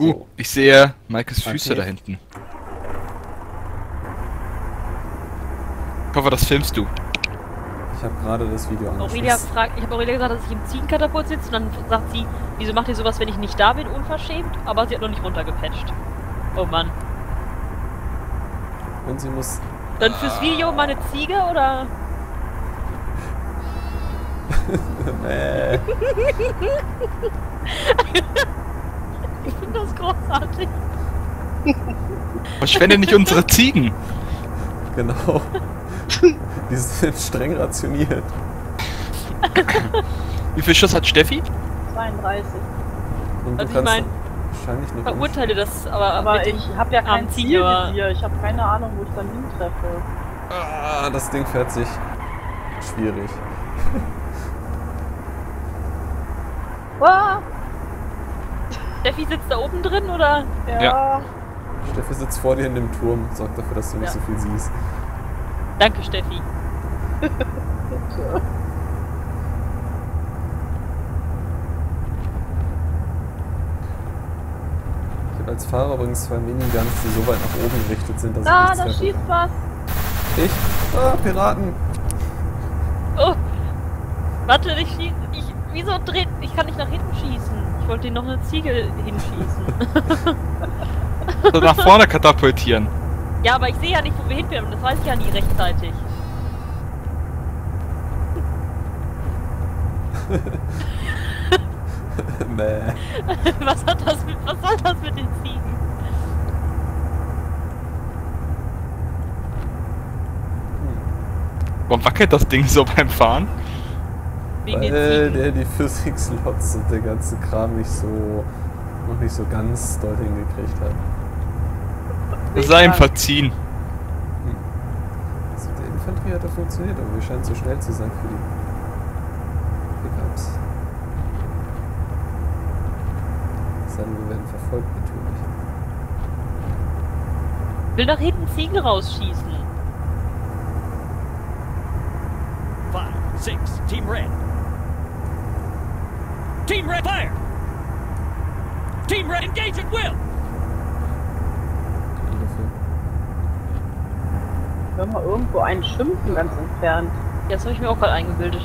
Uh, ich sehe Maikes Füße Okay. da hinten. Ich hoffe, das filmst du. Ich habe gerade das Video Aurelia fragt, ich habe Aurelia gesagt, dass ich im Ziegenkatapult sitze und dann sagt sie, wieso macht ihr sowas, wenn ich nicht da bin, unverschämt? Aber sie hat noch nicht runtergepatcht. Oh Mann. Und sie muss... Dann fürs Video mal eine Ziege oder? Ich finde das großartig. Verschwende nicht unsere Ziegen. genau. Die sind streng rationiert. Wie viel Schuss hat Steffi? 32. Und Also ich du kannst mein, wahrscheinlich noch... Verurteile das, aber, Aber ich habe ja kein Ziel dir. Ich habe keine Ahnung, wo ich dann hintreffe. Ah, das Ding fährt sich schwierig. Ah, Steffi sitzt da oben drin oder? ja. Ja. Steffi sitzt vor dir in dem Turm, sorgt dafür, dass du nicht Ja. so viel siehst. Danke, Steffi. bitte. Ich habe als Fahrer übrigens zwei Miniguns, die so weit nach oben gerichtet sind, dass Ah, ich da nichts schießt was. Ich? Ah, Piraten! Oh! Warte, ich schieß. Ich. Wieso dreht. Ich kann nicht nach hinten schießen. Ich wollte ihn noch eine Ziege hinschießen. So nach vorne katapultieren. ja, aber ich sehe ja nicht, wo wir hin werden. Das weiß ich ja nie rechtzeitig. Was hat das mit. Was soll das mit den Ziegen? Warum wackelt das Ding so beim Fahren? Weil der die Physik-Slots und der ganze Kram nicht so noch nicht so ganz doll hingekriegt hat. Das sei ihm verziehen. Also der Infanterie hat er funktioniert, aber wir scheinen zu schnell zu sein für die Pickups. Es sei denn, wir werden verfolgt natürlich. will nach hinten Ziegen rausschießen. Five, six, Team Red. Team Red, fire! Team Red, engage at will! Haben mal irgendwo einen Schimpfen ganz entfernt. Ja, das habe ich mir auch gerade eingebildet.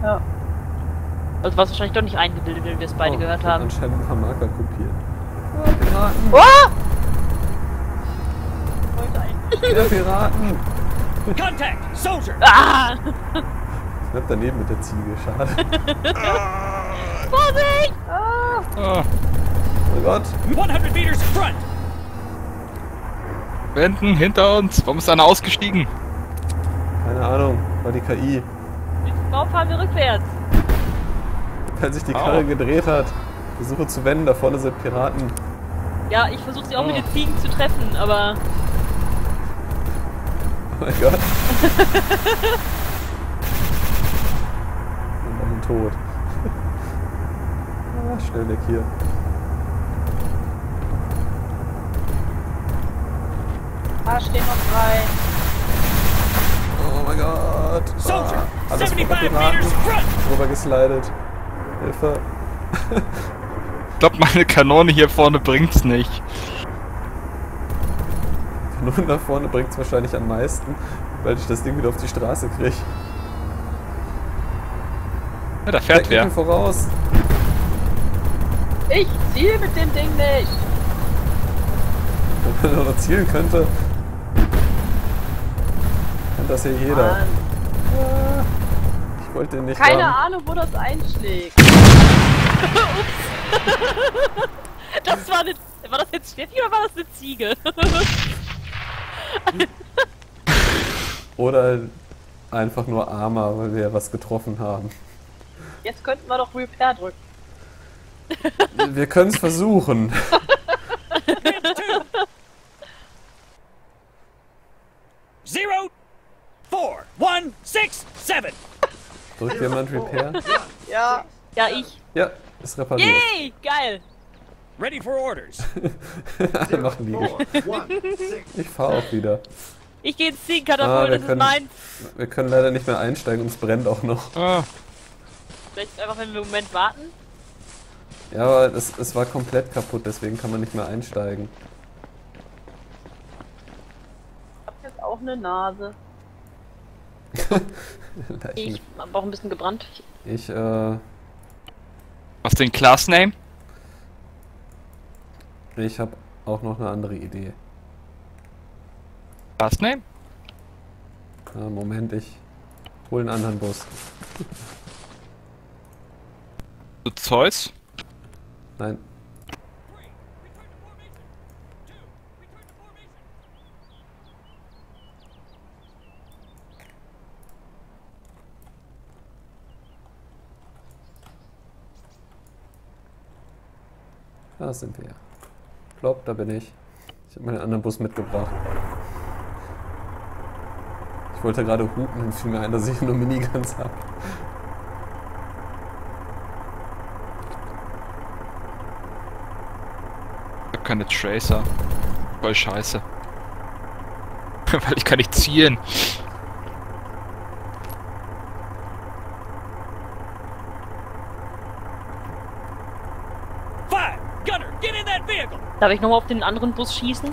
Ja. Also war es wahrscheinlich doch nicht eingebildet, wenn wir es beide Oh, gehört ich hab haben. Anscheinend ein paar Marker kopiert. Ja, Piraten! Oh! Wollte eigentlich. Ja, Piraten! Contact! Soldier! Ah! Knapp daneben mit der Ziege, schade. Vorsicht! Ah, Ah, Oh Gott! 100 meters front! Wenden, hinter uns. Warum ist einer ausgestiegen? Keine Ahnung, war die KI. Warum fahren wir rückwärts? Weil sich die. Karre gedreht hat. Versuche zu wenden, da vorne sind Piraten. Ja, ich versuche sie auch mit Oh. den Ziegen zu treffen, aber Oh mein Gott. Und dann tot. Ah, schnell weg hier. da stehen noch drei. Oh mein Gott. Soldier! Ah, alles voller 75 Piraten. meters front! Drüber geslidet. Hilfe. Ich glaube, meine Kanone hier vorne bringt's nicht. Nun nach vorne bringt es wahrscheinlich am meisten, weil ich das Ding wieder auf die Straße kriege. Ja, da fährt wer. voraus. Ich ziel mit dem Ding nicht. Wenn man noch zielen könnte, kann das hier jeder. Mann, Ich wollte den nicht keine haben. Ahnung, wo das einschlägt. das war eine. War das jetzt Steffi oder war das eine Ziege? Oder einfach nur Armer, weil wir was getroffen haben. Jetzt könnten wir doch Repair drücken. Wir können es versuchen. Zero, four, one, six, seven! Drückt jemand Repair? Ja. ja, ich. Ja, ist repariert. Yay! Geil! Ready for orders. Alle machen die. Ich fahre auch wieder. Ich gehe ins Ah, Ziegenkatapult, wir das ist können- meins. Wir können leider nicht mehr einsteigen und es brennt auch noch. Ah, Vielleicht einfach, wenn wir einen Moment warten. Ja, aber es, es war komplett kaputt, deswegen kann man nicht mehr einsteigen. Ich hab jetzt auch eine Nase. Ich hab auch ein bisschen gebrannt. Ich, äh, Was den Class Name? ich habe auch noch eine andere Idee. Class Name? Ja, Moment, ich hole einen anderen Bus. So Zeus? Nein, da sind wir. Plopp, da bin ich. Ich habe meinen anderen Bus mitgebracht. Ich wollte gerade hupen und fiel mir ein, dass ich nur Miniguns habe. Ich hab keine Tracer. Voll scheiße. Weil ich kann nicht zielen. Five! Gunner, get in that vehicle! Darf ich nochmal auf den anderen Bus schießen?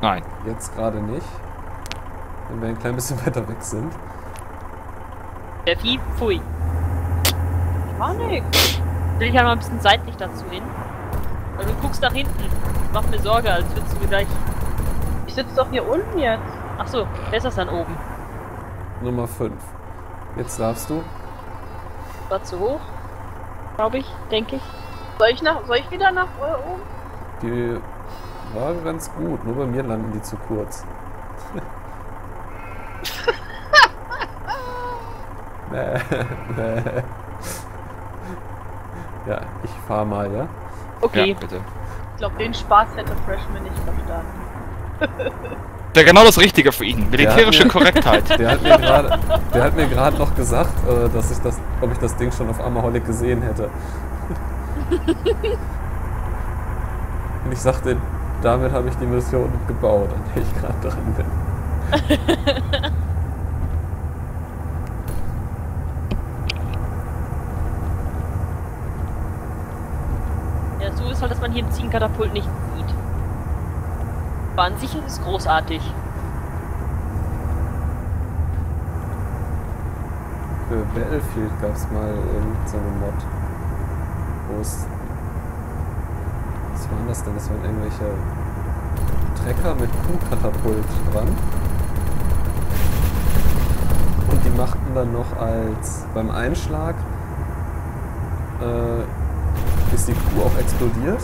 Nein. Jetzt gerade nicht. Wenn wir ein klein bisschen weiter weg sind. Steffi, pfui. War nix. Will ich halt mal ein bisschen seitlich dazu hin. Weil du guckst nach hinten. Macht mir Sorge, als würdest du gleich. Ich sitze doch hier unten jetzt. Ach so, wer ist das dann oben? Nummer 5. Jetzt darfst du. War zu hoch? Glaube ich, denke ich. Soll ich, nach, soll ich wieder nach äh, oben? Die war ganz gut, nur bei mir landen die zu kurz. nee, nee. Ja, ich fahr mal, ja? Okay, Ja, bitte. Ich glaube, den Spaß hätte Freshman nicht verstanden. Der genau das Richtige für ihn. Militärische. Korrektheit. Der hat mir gerade, der hat mir gerade noch gesagt, äh, dass ich das, ob ich das Ding schon auf Amaholic gesehen hätte. Und ich sagte, damit habe ich die Mission gebaut, an der ich gerade dran bin. ja, im Ziegenkatapult nicht sieht. Aber an sich ist es großartig. Für Battlefield gab es mal so eine Mod, wo es. Was waren das denn? Das waren irgendwelche Trecker mit Kuhkatapult dran. Und die machten dann noch als beim Einschlag äh, ist die Kuh auch explodiert.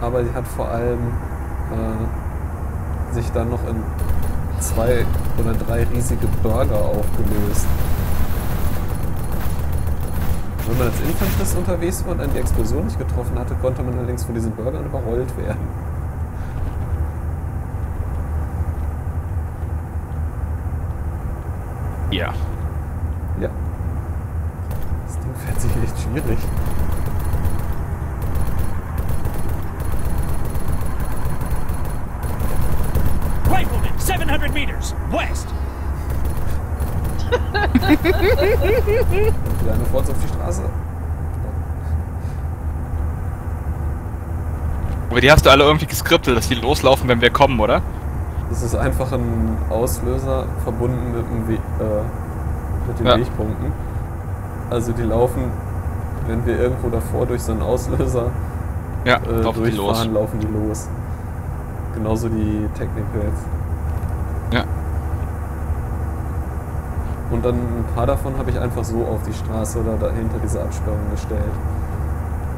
Äh, aber sie hat vor allem äh, sich dann noch in zwei oder drei riesige Burger aufgelöst. Wenn man als Infanterist unterwegs war und an die Explosion nicht getroffen hatte, konnte man allerdings von diesen Burgern überrollt werden. Ja. Ja. Das Ding fährt sich echt schwierig. Rifleman, 700 meters, west! Und wieder eine Forza auf die Straße. Aber die hast du alle irgendwie geskriptet, dass die loslaufen, wenn wir kommen, oder? Das ist einfach ein Auslöser verbunden mit, dem We äh, mit den Ja. Wegpunkten. Also die laufen, wenn wir irgendwo davor durch so einen Auslöser Ja, äh, laufen die los. durchfahren, laufen die los. Genauso die Technicals. Ja. Und dann ein paar davon habe ich einfach so auf die Straße oder dahinter diese Absperrung gestellt.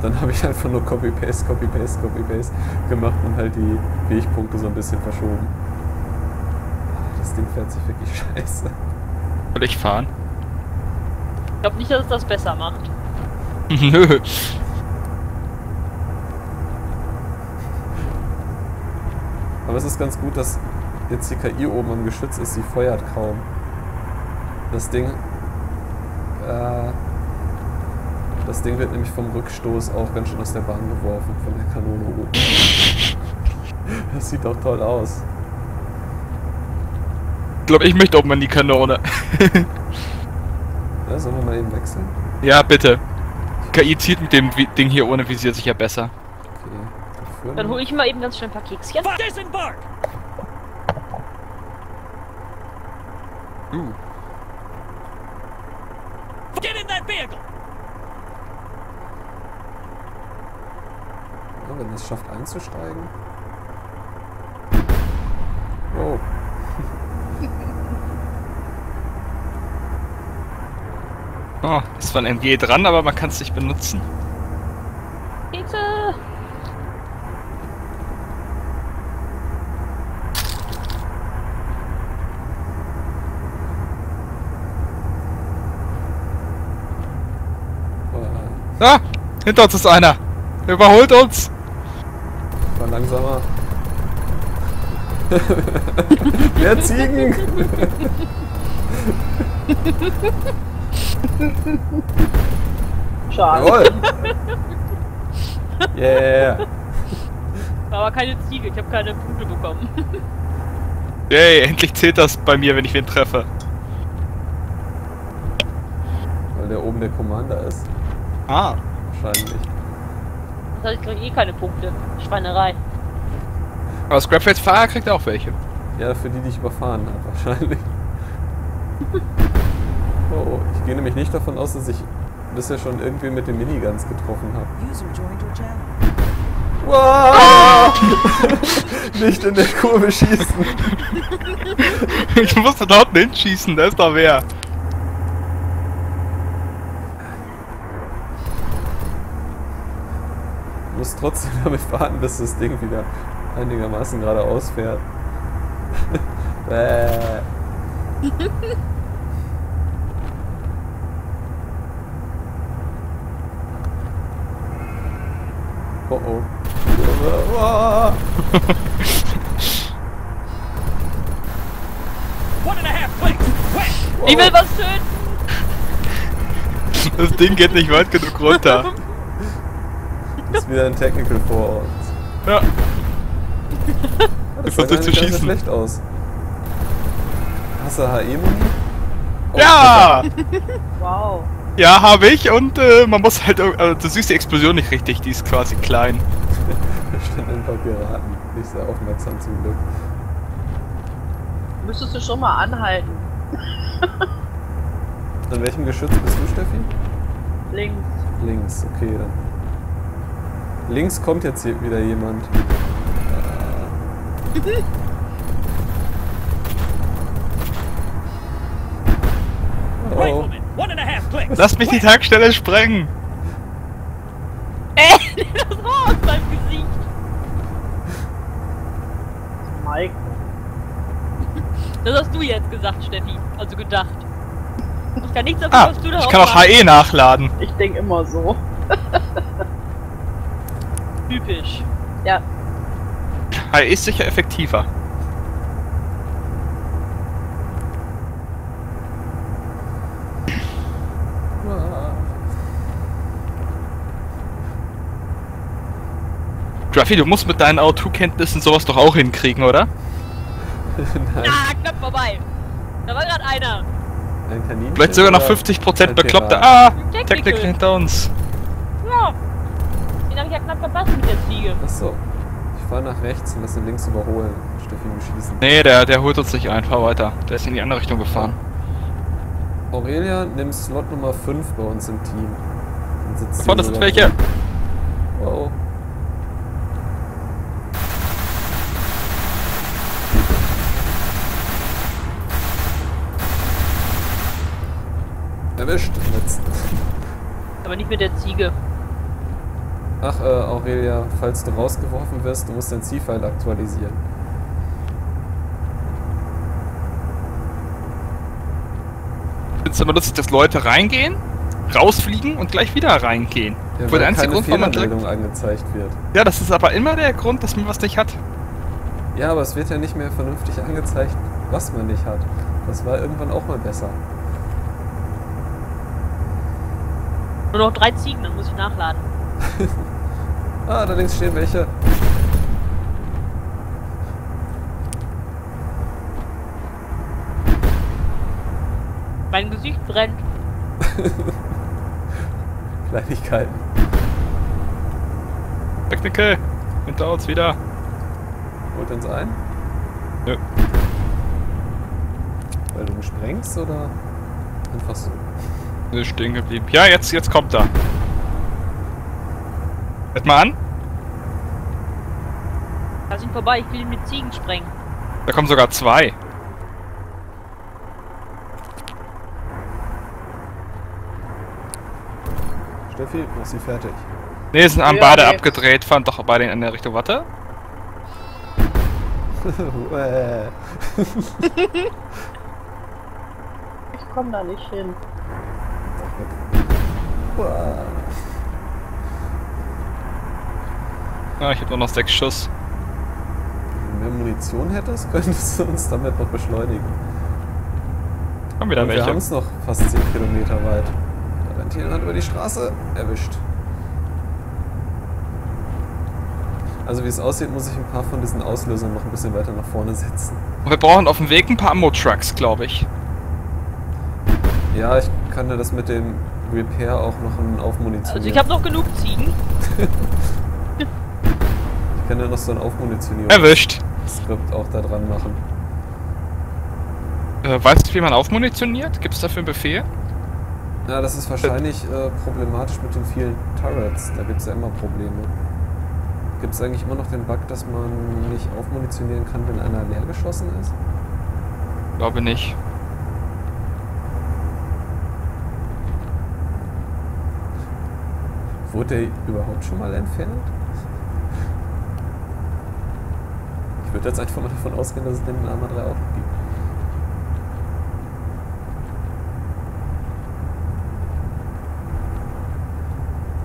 Dann habe ich einfach nur Copy-Paste, Copy-Paste, Copy-Paste gemacht und halt die Wegpunkte so ein bisschen verschoben. Das Ding fährt sich wirklich scheiße. Soll ich fahren? Ich glaube nicht, dass es das besser macht. Nö. Aber es ist ganz gut, dass jetzt die KI oben am Geschütz ist, sie feuert kaum. Das Ding. Äh, das Ding wird nämlich vom Rückstoß auch ganz schön aus der Bahn geworfen, von der Kanone oben. Das sieht doch toll aus. Glaube, ich möchte oben in die Kanone. Ja, sollen wir mal eben wechseln? ja, bitte. KI zieht mit dem Ding hier ohne Visier sicher besser. Okay. Dann hole ich mal eben ganz schnell ein paar Kekschen. Disembark! Uh. Get in that vehicle! Ja, wenn es schafft einzusteigen. Oh. Oh, ist zwar ein MG dran, aber man kann es nicht benutzen. Äh, Ah! Hinter uns ist einer! Er überholt uns! War langsamer. Mehr Ziegen! Schade. Jawohl! Yeah! War aber keine Ziege, ich habe keine Punkte bekommen. Yay, endlich zählt das bei mir, wenn ich wen treffe. Weil der oben der Commander ist. Ah. Wahrscheinlich. Das heißt, ich kriege eh keine Punkte. Schweinerei. Aber Scrapface Fahrer kriegt auch welche. Ja, für die, die ich überfahren habe, wahrscheinlich. Oh, ich gehe nämlich nicht davon aus, dass ich bisher schon irgendwie mit den Miniguns getroffen habe. Wow! nicht in der Kurve schießen. ich musste da unten hinschießen, da ist doch wer. Ich muss trotzdem damit warten, bis das Ding wieder einigermaßen geradeaus fährt. Bäh. Oh oh. Oh. One and a half clicks! Wet! Ich will was töten! Das Ding geht nicht weit genug runter. Ist wieder ein Technical vor uns. Ja. Das Ich versuch sah gar zu schießen. schlecht aus. Hast du HE-Muni? Oh, Ja! Wow. Ja, habe ich und äh, man muss halt, also du siehst die Explosion nicht richtig, die ist quasi klein. Da stand ein paar Piraten. Nicht sehr aufmerksam zum Glück. Müsstest du schon mal anhalten. An welchem Geschütz bist du, Steffi? Links. Links, okay dann. Links kommt jetzt hier wieder jemand. Äh, Lass mich die Tankstelle sprengen! Äh, das war aus meinem Gesicht. Mike. Das hast du jetzt gesagt, Steffi. Also gedacht. Ich kann nichts dafür, Ah, was du da ich kann auch HE nachladen. Ich denke immer so. Typisch. Ja. HE ist sicher effektiver. Gruffy, du musst mit deinen Auto-Kenntnissen sowas doch auch hinkriegen, oder? Nein, Ah, knapp vorbei. Da war gerade einer. ein Kaninchen. Vielleicht sogar noch oder 50% ein bekloppte. Pirat? Ah! Technical. Technical hinter uns. Ja. Den habe ich ja knapp verpasst mit der Ziege. Achso. Ich fahre nach rechts und lass ihn links überholen. Steffi beschießen. Nee, der, der holt uns nicht ein. Fahr weiter. Der ist in die andere Richtung gefahren. Aurelia, nimm Slot Nummer 5 bei uns im Team. Dann sitzt Vorne sind welche. Wow. Erwischt im letzten. Aber nicht mit der Ziege. Ach, äh, Aurelia, falls du rausgeworfen wirst, du musst dein C-File aktualisieren. Findest du immer lustig, dass Leute reingehen, rausfliegen und gleich wieder reingehen? Ja, Wo weil der einzige keine Grund, warum man direkt... Fehlermeldung angezeigt wird. Ja, das ist aber immer der Grund, dass man was nicht hat. Ja, aber es wird ja nicht mehr vernünftig angezeigt, was man nicht hat. Das war irgendwann auch mal besser. Nur noch drei Ziegen, dann muss ich nachladen. Ah, da links stehen welche. Mein Gesicht brennt. Kleinigkeiten. Technical. Hinter uns wieder. Holt uns ein? Nö. Weil du mich sprengst oder einfach so? Wir stehen geblieben. Ja, jetzt, jetzt kommt er. Hört mal an. Lass ihn vorbei, ich will ihn mit Ziegen sprengen. Da kommen sogar zwei. Steffi, mach sie fertig. Ne, sind am Ja, Bade nee. abgedreht, fahren doch beide in der Richtung. Warte. Ich komm da nicht hin. Ah, ich habe nur noch sechs Schuss. Wenn du mehr Munition hättest, könntest du uns damit noch beschleunigen. Kommen wieder Und wir welche. haben es noch fast 10 Kilometer weit. Da rennt jemand über die Straße. Erwischt. Also wie es aussieht, muss ich ein paar von diesen Auslösern noch ein bisschen weiter nach vorne setzen. Und wir brauchen auf dem Weg ein paar Ammo-Trucks, glaube ich. Ja, ich kann dir das mit dem Repair auch noch ein Aufmunitionieren. Also ich habe noch genug Ziegen. ich kann ja noch so ein Aufmunitionieren. Erwischt. Skript auch da dran machen. Äh, weißt du, wie man aufmunitioniert? Gibt es dafür einen Befehl? Ja, das ist wahrscheinlich äh, problematisch mit den vielen Turrets. Da gibt es ja immer Probleme. Gibt es eigentlich immer noch den Bug, dass man nicht aufmunitionieren kann, wenn einer leer geschossen ist? Glaube nicht. Wurde der überhaupt schon mal entfernt? Ich würde jetzt einfach mal davon ausgehen, dass es den in Arma 3 auch gibt.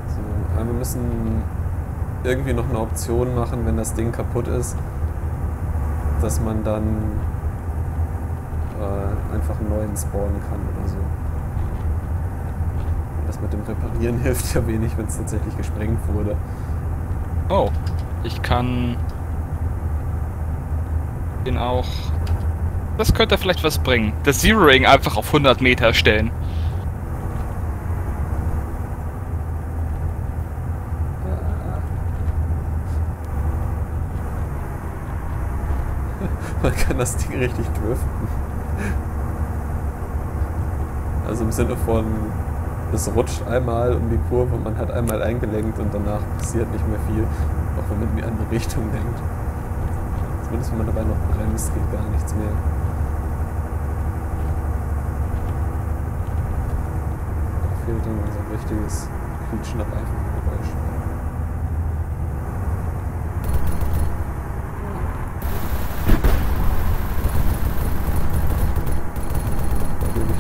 So, wir müssen irgendwie noch eine Option machen, wenn das Ding kaputt ist, dass man dann äh, einfach einen neuen spawnen kann oder so. Mit dem Reparieren hilft ja wenig, wenn es tatsächlich gesprengt wurde. Oh. Ich kann den auch... Das könnte vielleicht was bringen. Das Zeroing einfach auf 100 Meter stellen. Man kann das Ding richtig driften. Also im Sinne von, es rutscht einmal um die Kurve man hat einmal eingelenkt und danach passiert nicht mehr viel. Auch wenn man in die andere Richtung lenkt. Zumindest wenn man dabei noch bremst, geht gar nichts mehr. Da fehlt dann so ein richtiges quietschender Reifengeräusch.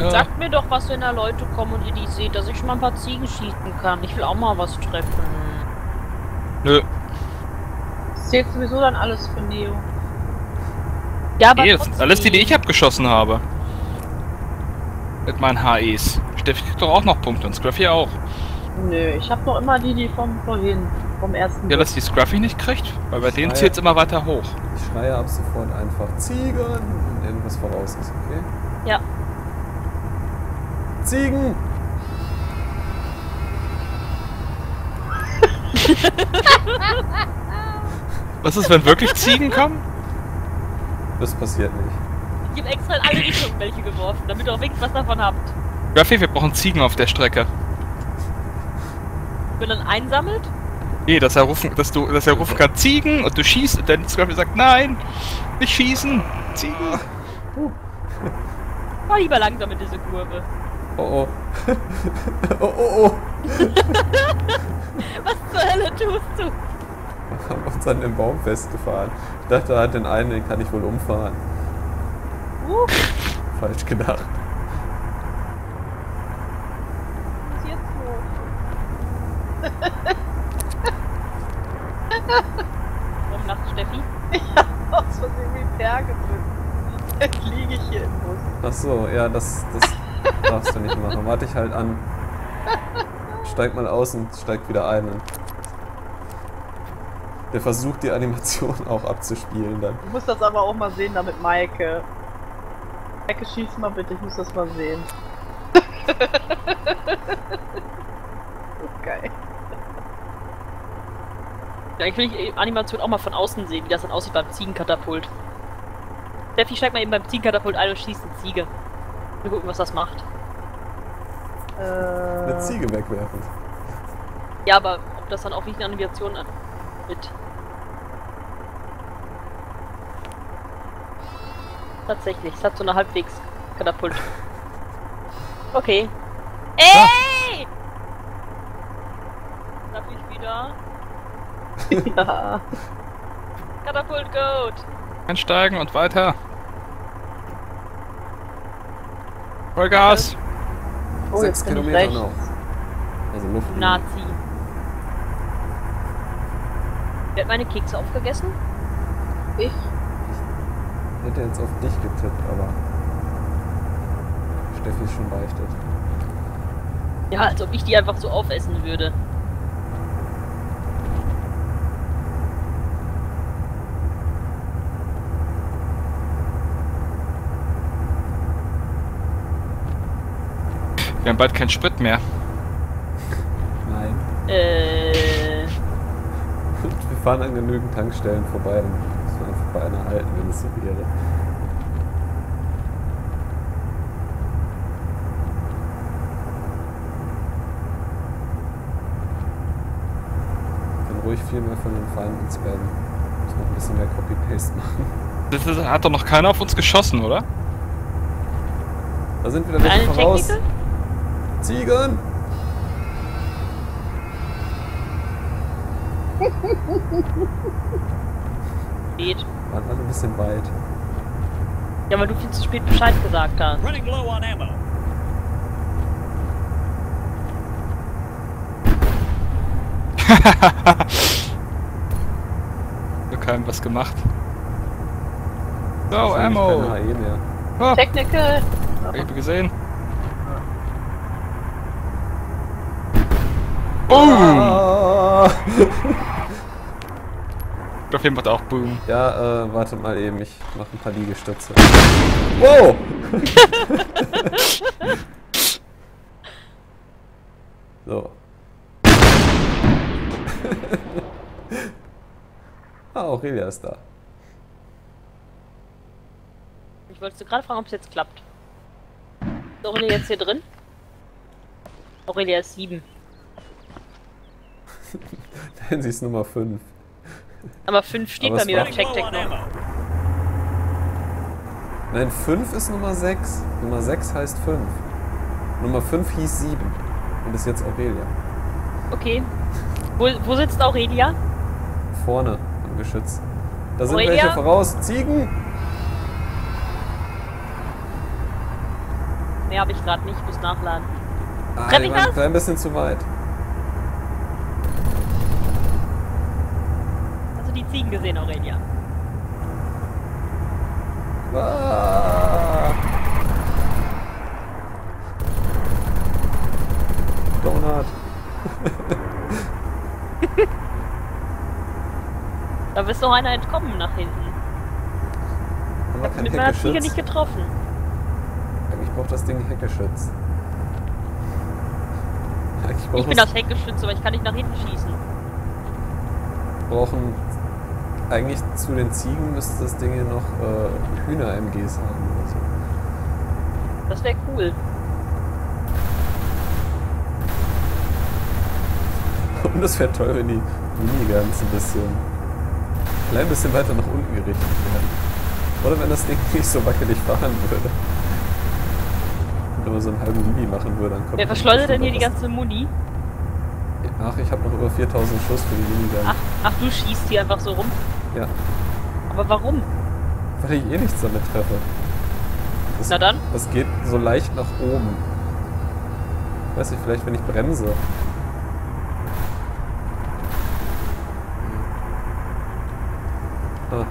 Ja. Sagt mir doch was, wenn da Leute kommen und ihr die seht, dass ich schon mal ein paar Ziegen schießen kann. Ich will auch mal was treffen. Nö. Das zählt sowieso dann alles für Neo. Ja, aber Nee, das sind trotzdem. alles die, die ich abgeschossen habe. Mit meinen HEs. Steffi kriegt doch auch noch Punkte und Scruffy auch. Nö, ich hab noch immer die, die vom vorhin, vom ersten. Ja, dass die Scruffy nicht kriegt, weil bei denen zählt es immer weiter hoch. Ich schreie ab sofort einfach Ziegen, wenn irgendwas voraus ist, okay? Ziegen! Was ist, wenn wirklich Ziegen kommen? Das passiert nicht. Ich habe extra in alle Richtungen welche geworfen, damit ihr auch wenigstens was davon habt. Scruffy, wir brauchen Ziegen auf der Strecke. Wenn dann einsammelt, Nee, dass er rufen, dass du, dass er rufen kann, Ziegen und du schießt und dann Scruffy sagt, nein, nicht schießen, Ziegen. fahr lieber langsam in diese Kurve. Oh oh. oh oh oh. Was zur Hölle tust du? Wir haben uns an dem Baum festgefahren. Ich dachte, er hat den einen, den kann ich wohl umfahren. Uh, Falsch gedacht. Was ist jetzt los? warum lacht Steffi? Aus Versehen Repair gedrückt. Jetzt liege ich hier im Bus. Ach so, ja, das, das darfst du nicht machen. Warte ich halt an. Steig mal aus und steig wieder ein. Der versucht die Animation auch abzuspielen dann. Du musst das aber auch mal sehen da mit Maike. Maike, schieß mal bitte, ich muss das mal sehen. Geil. Ja, ich will die Animation auch mal von außen sehen, wie das dann aussieht beim Ziegenkatapult. Steffi, steig mal eben beim Ziegenkatapult ein und schießt eine Ziege. Wir gucken, was das macht. Eine Äh, Ziege wegwerfen. Ja, aber ob das dann auch wie eine Animation an- mit. Tatsächlich, es hat so eine halbwegs Katapult. Okay. Ey! Darf ich wieder? ja. Katapult Goat! Einsteigen und weiter. Vollgas. Oh, Sechs Kilometer noch. Also Luft. Nazi. Wer hat meine Kekse aufgegessen? Ich? Ich hätte jetzt auf dich getippt, aber Steffi ist schon beichtet. Ja, als ob ich die einfach so aufessen würde. Wir haben bald keinen Sprit mehr. Nein. Äh. Und wir fahren an genügend Tankstellen vorbei. Dann müssen wir einfach bei einer halten, wenn es so wäre. Ruhig viel mehr von den Feinden spammen. Muss noch ein bisschen mehr Copy-Paste machen. Das ist, hat doch noch keiner auf uns geschossen, oder? Da sind wieder welche voraus. Technical? Ziegen! Geht. Waren alle ein bisschen weit. Ja, weil du viel zu spät Bescheid gesagt hast. Running low on ammo. Wir keinem was gemacht. So, Wahrscheinlich Ammo. Keine HE mehr. Oh, Technical. hab ich gesehen. Boom! Ah! Auf jeden Fall auch Boom. Ja, äh, warte mal eben, ich mache ein paar Liegestütze. Wow! so. ah, Aurelia ist da. Ich wollte gerade fragen, ob es jetzt klappt. Ist Aurelia jetzt hier drin? Aurelia ist 7. Nein, sie ist Nummer 5. Aber 5 steht Aber bei mir low Check-Tech on noch. Nein, 5 ist Nummer 6. Nummer 6 heißt 5. Nummer 5 hieß 7. Und ist jetzt Aurelia. Okay. Wo, wo sitzt Aurelia? Vorne am Geschütz. Da sind Aurelia? welche voraus. Ziegen! Nee, habe ich gerade nicht. Ich muss nachladen. Ah, die ich waren ein bisschen zu weit. Hast du die Ziegen gesehen, Aurelia? Ah. Donut. Da ist noch einer entkommen nach hinten. Aber kein Mit meiner Ziege nicht getroffen. Eigentlich braucht das Ding Heckeschütz. Eigentlich Ich braucht bin das Heckgeschütz, aber ich kann nicht nach hinten schießen. brauchen eigentlich zu den Ziegen müsste das Ding hier noch äh, Hühner-MGs haben oder so. Das wäre cool. Und es wäre toll, wenn die Miniguns ein bisschen ein klein bisschen weiter nach unten gerichtet werden. Oder wenn das Ding nicht so wackelig fahren würde. Und immer so einen halben Mini machen würde, dann kommt Wer man verschleudert denn hier die ganze Muni? Ach, ich habe noch über 4000 Schuss für die Minigun. Ach, ach, du schießt hier einfach so rum. Ja, Aber warum? weil ich eh nichts damit treffe. Das, Na dann. Das geht so leicht nach oben. Weiß ich, vielleicht wenn ich bremse. Ah.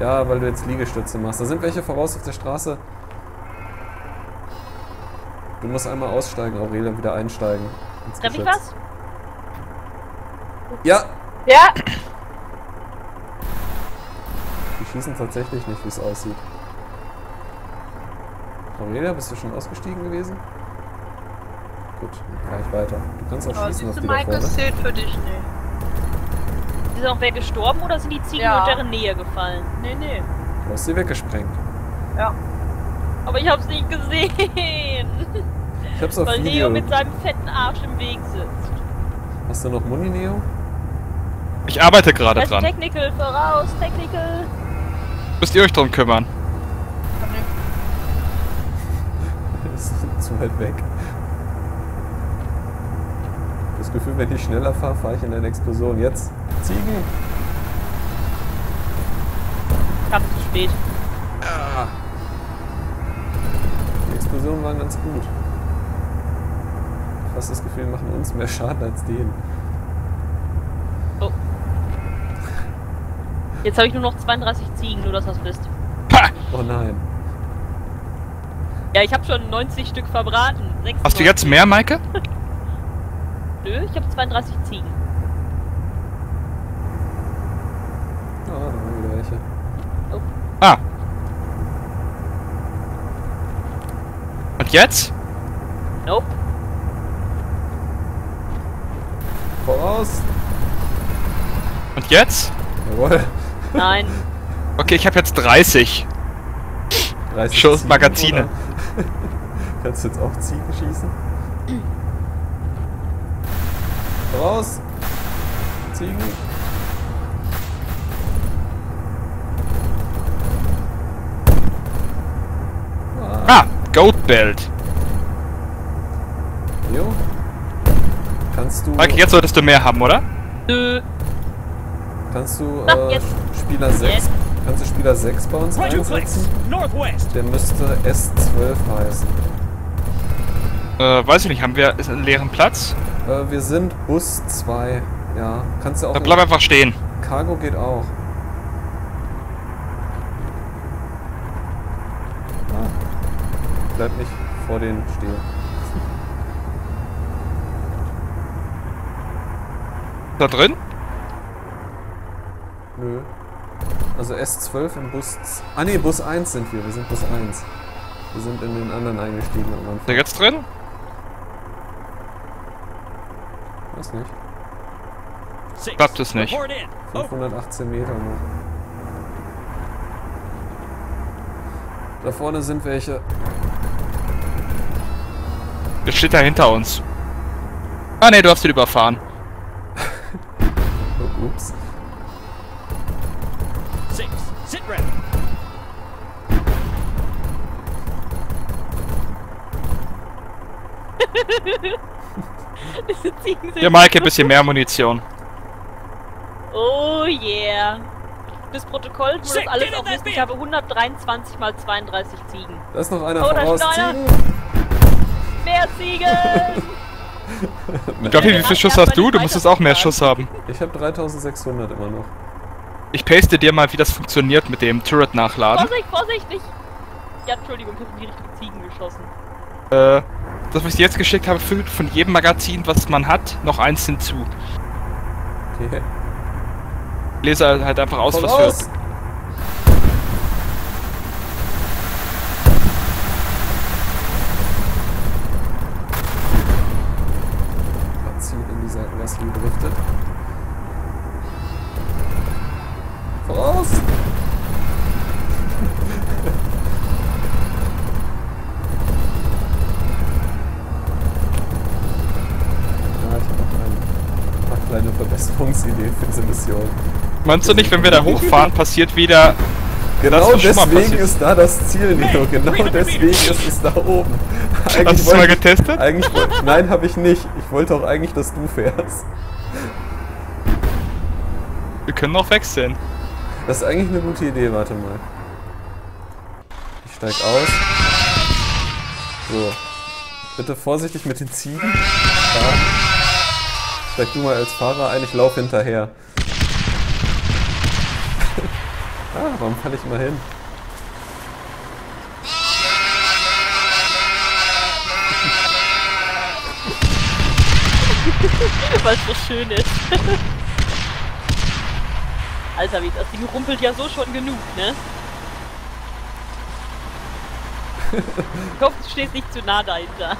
Ja, weil du jetzt Liegestütze machst. Da sind welche voraus auf der Straße. Du musst einmal aussteigen, Aurelia, und wieder einsteigen. ins Treff ich was? Ja! Ja! Schießen tatsächlich nicht, wie es aussieht. Aurelia, bist du schon ausgestiegen gewesen? Gut, dann fahr ich weiter. Du kannst auch Aber schießen auf die Maike vorne. zählt für dich nicht. Ist auch wer gestorben oder sind die Ziegen Ja. in deren Nähe gefallen? Nee, nee. Du hast sie weggesprengt. Ja. Aber ich hab's nicht gesehen. Ich hab's auf Weil Video. Neo mit seinem fetten Arsch im Weg sitzt. Hast du noch Muni, Neo? Ich arbeite gerade Also dran. Technical voraus, Technical. Müsst ihr euch drum kümmern. ist zu weit weg. Das Gefühl, wenn ich schneller fahre, fahre ich in eine Explosion. Jetzt Ziegen. Kam zu spät. Ah. Die Explosionen waren ganz gut. Fast das Gefühl, die machen uns mehr Schaden als denen. Jetzt habe ich nur noch 32 Ziegen, nur dass das wisst. Ha! Oh nein. Ja, ich habe schon 90 Stück verbraten. Hast du jetzt mehr, Maike? Nö, ich habe 32 Ziegen. Ah, waren wieder welche. Ah. Und jetzt? Nope. Voraus! Und jetzt? Jawohl. Nein. Okay, ich habe jetzt 30. 30 Schuss, Ziegen, Magazine. Kannst du jetzt auch Ziegen schießen? Voraus! Ziegen! Ah, Ah, Goat Belt. Jo. Kannst du. Maike, jetzt solltest du mehr haben, oder? Nö. Kannst du Na, äh, jetzt. Spieler 6. Jetzt. Kannst du Spieler 6 bei uns einsetzen? Der müsste S12 heißen. Äh, weiß ich nicht, haben wir einen leeren Platz? Äh, wir sind Bus 2. Ja. Kannst du auch. Dann bleib einfach stehen. Cargo geht auch. Ah. Bleib nicht vor denen stehen. Da drin? Nö. Also S12 im Bus. Ah ne, Bus 1 sind wir. Wir sind Bus 1. Wir sind in den anderen eingestiegen am Ist der Anfang. jetzt drin? Weiß nicht. Six. Klappt es nicht. Report in. Over. 518 Meter noch. Da vorne sind welche. Der steht da hinter uns. Ah ne, du hast ihn überfahren. Hier, Maike, ein bisschen mehr Munition. Oh yeah. Das Protokoll, das Shit, alles auch wissen, ich habe 123 mal 32 Ziegen. Da ist noch einer Oh, da voraus. Ziegen! Mehr Ziegen! Ich glaube, wie viel Schuss hast du? Du müsstest auch mehr Schuss haben. Ich habe 3600 immer noch. Ich paste dir mal, wie das funktioniert mit dem Turret nachladen. Vorsicht, Vorsicht, nicht! Ja, Entschuldigung, ich habe in die richtigen Ziegen geschossen. Äh, das, was ich jetzt geschickt habe, fügt von jedem Magazin, was man hat, noch eins hinzu. Okay. Lese halt einfach aus, was Voraus! für. Ziel in die Seitengasse gedriftet. Meinst du nicht, wenn wir da hochfahren, passiert wieder. Genau Das deswegen passiert. ist da das Ziel, Nino. Genau 300 deswegen ist es da oben. Hast du es mal getestet? Eigentlich nein, habe ich nicht. Ich wollte auch eigentlich, dass du fährst. Wir können noch wechseln. Das ist eigentlich eine gute Idee, warte mal. Ich steig aus. So. Bitte vorsichtig mit den Ziegen. Da. Steig du mal als Fahrer ein, ich lauf hinterher. Ah, warum falle ich immer hin? Weil es so schön ist. Alter, wie das Ding rumpelt ja so schon genug, ne? Ich hoffe, du stehst nicht zu nah dahinter.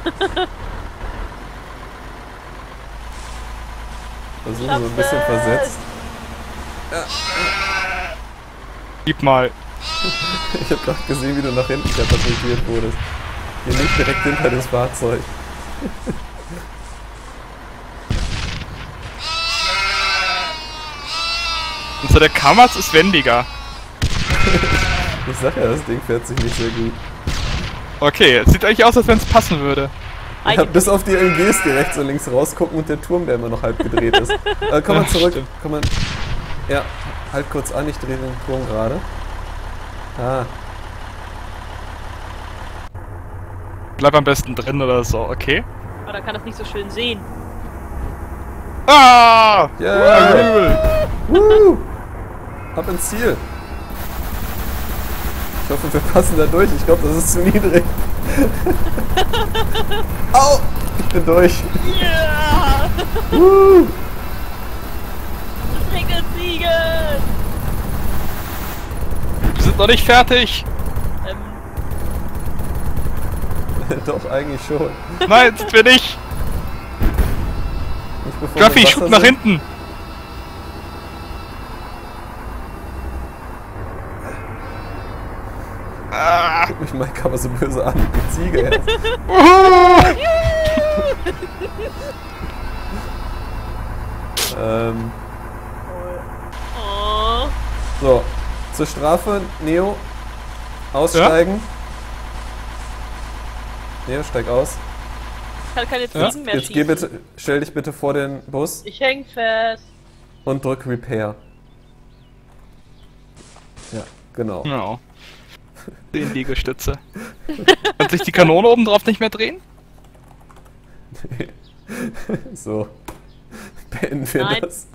Versuchen so ein bisschen versetzt. Ja. Gib mal. Ich habe gerade gesehen, wie du nach hinten katapultiert wurdest. Hier nicht direkt hinter das Fahrzeug. Und so der Kammerz ist wendiger. Ich sag ja, das Ding fährt sich nicht sehr gut. Okay, es sieht eigentlich aus, als wenn es passen würde. Ja, Eigentlich. bis auf die LGs, die rechts und links rausgucken und der Turm, der immer noch halb gedreht ist. Äh, komm mal Ja, zurück. stimmt. Komm mal. Ja, halt kurz an, ich drehe den Turm gerade. Ah, Bleib am besten drin oder so, okay? Aber da kann das nicht so schön sehen. Ah! Yeah! Woo! Ab ins Ziel! Ich hoffe, wir passen da durch. Ich glaube, das ist zu niedrig. Au! Ich bin durch. Ja! Woo! Es regnet Ziegen! Wir sind noch nicht fertig! Ähm, Doch, eigentlich schon. Nein, sind wir nicht! Nicht im schub nach hinten! Ah! Guck mich Mike aber so böse an. Die Ziege erst. Ähm, zur Strafe, Neo, aussteigen. Neo, steig aus. Ich kann keine Ja, Ziegen mehr Jetzt geh bitte, stell dich bitte vor den Bus Ich häng fest. und drück Repair. Ja, genau. Genau. Den Liegestütze. Kann sich die Kanone oben drauf nicht mehr drehen? So. Beenden wir Nein. das.